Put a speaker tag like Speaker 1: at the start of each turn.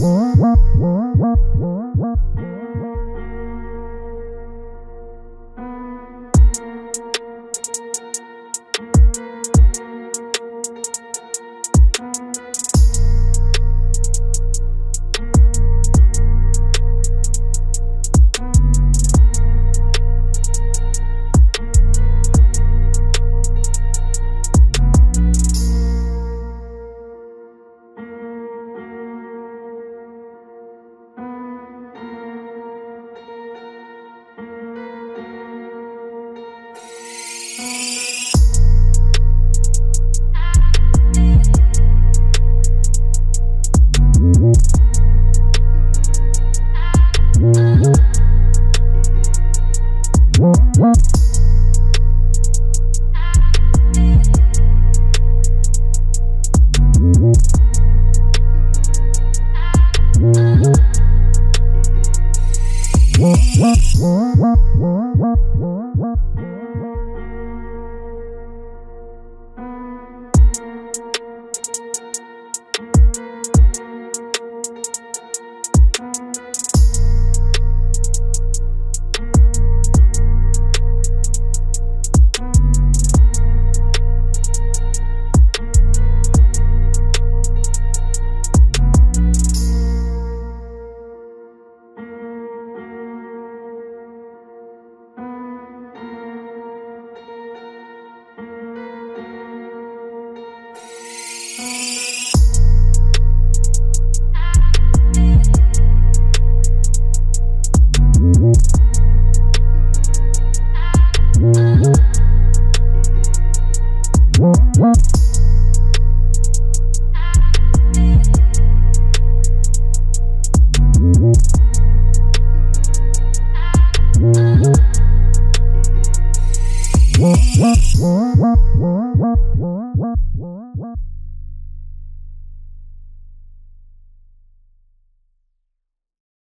Speaker 1: Whoa, whoa, whoa.